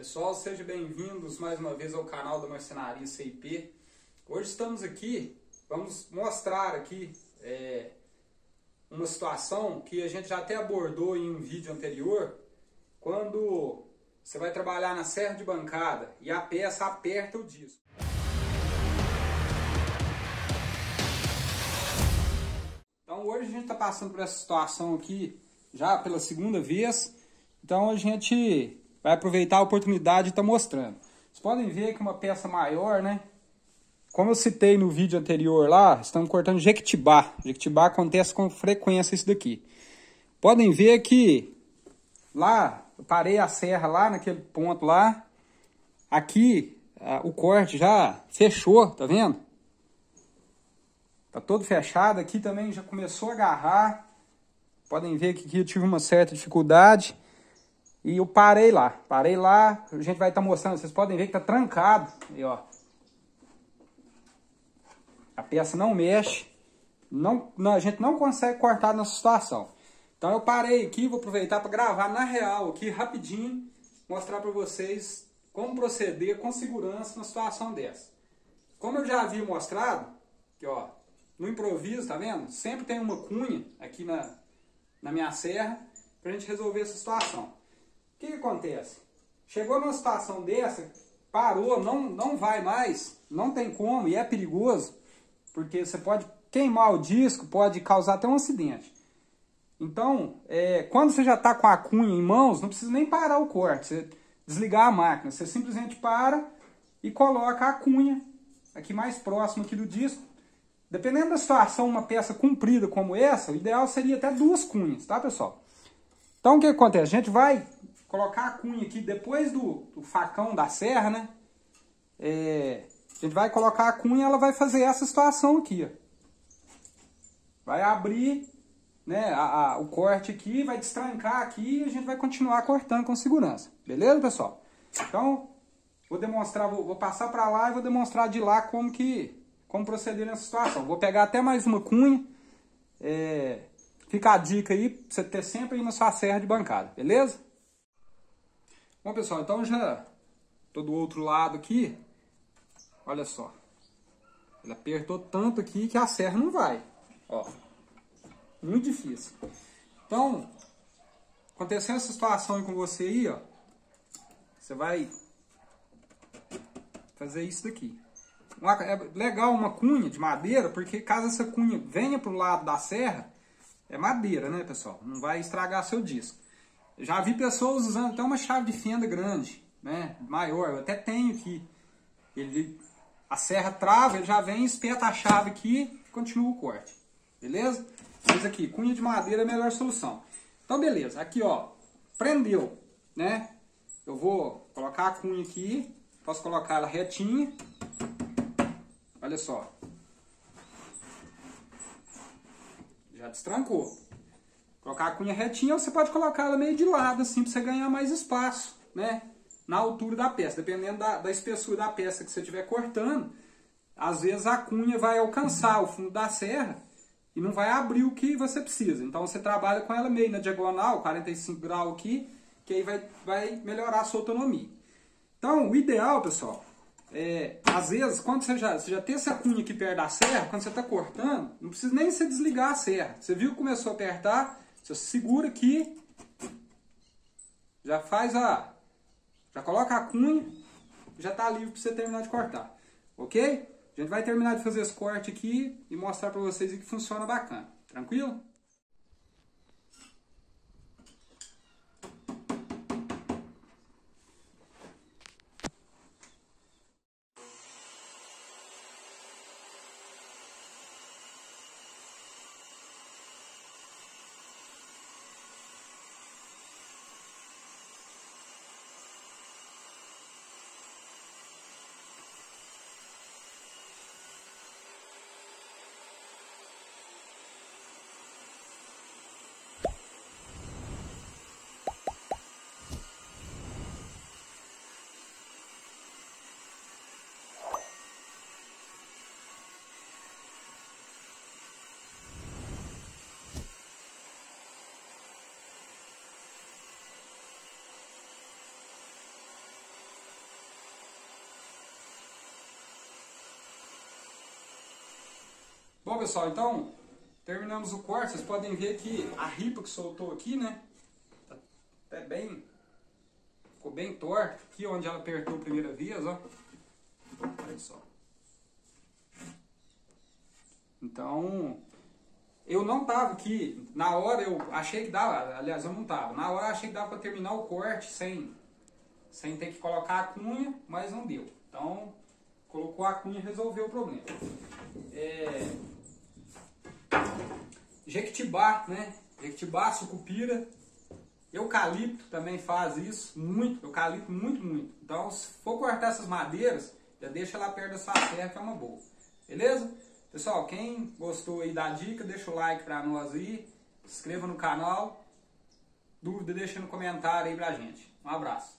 Pessoal, sejam bem-vindos mais uma vez ao canal da Marcenaria CIP. Hoje estamos aqui, vamos mostrar aqui é, uma situação que a gente já até abordou em um vídeo anterior, quando você vai trabalhar na serra de bancada e a peça aperta o disco. Então hoje a gente está passando por essa situação aqui já pela segunda vez, então a gente vai aproveitar a oportunidade e está mostrando. Vocês podem ver que uma peça maior, né? Como eu citei no vídeo anterior lá, estamos cortando jequitibá. Jequitibá acontece com frequência isso daqui. Podem ver que lá, eu parei a serra lá naquele ponto lá. Aqui, o corte já fechou, tá vendo? Tá todo fechado. Aqui também já começou a agarrar. Podem ver que aqui eu tive uma certa dificuldade. E eu parei lá, parei lá, a gente vai estar tá mostrando, vocês podem ver que está trancado. Aí, ó. A peça não mexe, não, não, a gente não consegue cortar nessa situação. Então eu parei aqui, vou aproveitar para gravar na real aqui rapidinho, mostrar para vocês como proceder com segurança numa situação dessa. Como eu já havia mostrado, que ó, no improviso, tá vendo? Sempre tem uma cunha aqui na, na minha serra para a gente resolver essa situação que, que acontece? Chegou numa situação dessa, parou, não, não vai mais, não tem como e é perigoso, porque você pode queimar o disco, pode causar até um acidente. Então, é, quando você já está com a cunha em mãos, não precisa nem parar o corte, você desligar a máquina, você simplesmente para e coloca a cunha aqui mais próximo aqui do disco. Dependendo da situação, uma peça comprida como essa, o ideal seria até duas cunhas, tá pessoal? Então o que acontece? A gente vai colocar a cunha aqui depois do, do facão da serra, né? É, a gente vai colocar a cunha ela vai fazer essa situação aqui, ó. Vai abrir né, a, a, o corte aqui, vai destrancar aqui e a gente vai continuar cortando com segurança. Beleza, pessoal? Então, vou demonstrar, vou, vou passar para lá e vou demonstrar de lá como que como proceder nessa situação. Vou pegar até mais uma cunha. É, fica a dica aí, pra você ter sempre aí na sua serra de bancada, beleza? Bom, pessoal, então já tô do outro lado aqui. Olha só. Ele apertou tanto aqui que a serra não vai. Ó. Muito difícil. Então, acontecendo essa situação aí com você aí, ó. Você vai fazer isso daqui. é legal uma cunha de madeira, porque caso essa cunha venha para o lado da serra, é madeira, né, pessoal? Não vai estragar seu disco. Já vi pessoas usando até uma chave de fenda grande, né? Maior, eu até tenho aqui. Ele, a serra trava, ele já vem, espeta a chave aqui e continua o corte. Beleza? Mas aqui, cunha de madeira é a melhor solução. Então, beleza. Aqui, ó, prendeu, né? Eu vou colocar a cunha aqui, posso colocar ela retinha. Olha só. Já destrancou. Colocar a cunha retinha, você pode colocar ela meio de lado, assim, para você ganhar mais espaço, né? Na altura da peça, dependendo da, da espessura da peça que você estiver cortando, às vezes a cunha vai alcançar o fundo da serra e não vai abrir o que você precisa. Então você trabalha com ela meio na diagonal, 45 graus aqui, que aí vai, vai melhorar a sua autonomia. Então, o ideal, pessoal, é, às vezes, quando você já, você já tem essa cunha aqui perto da serra, quando você está cortando, não precisa nem você desligar a serra. Você viu que começou a apertar, você segura aqui, já faz a... Já coloca a cunha, já está livre para você terminar de cortar. Ok? A gente vai terminar de fazer esse corte aqui e mostrar para vocês que funciona bacana. Tranquilo? Pessoal, então terminamos o corte. Vocês podem ver que a ripa que soltou aqui, né? Tá até bem. Ficou bem torto. Aqui onde ela apertou a primeira vez, ó. Olha só. Então, eu não tava aqui. Na hora eu achei que dava. Aliás, eu não tava. Na hora eu achei que dava para terminar o corte sem, sem ter que colocar a cunha, mas não deu. Então, colocou a cunha e resolveu o problema. É, Jequitibá, né? Jequitibá, sucupira, eucalipto também faz isso, muito, eucalipto muito, muito. Então, se for cortar essas madeiras, já deixa lá perto da sua serra que é uma boa. Beleza? Pessoal, quem gostou aí da dica, deixa o like pra nós aí, se inscreva no canal, dúvida deixa no comentário aí pra gente. Um abraço.